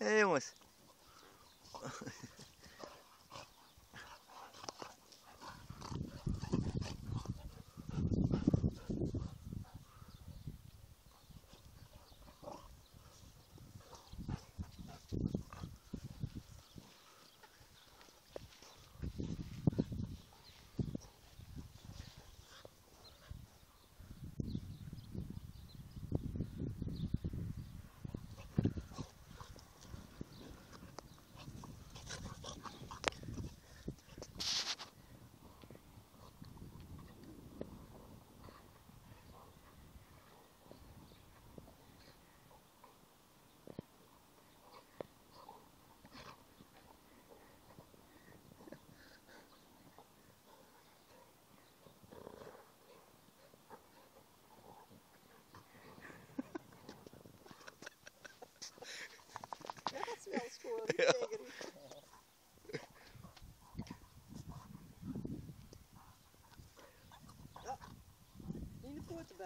Hé hey, jongens. Ja. ja. In de poorten.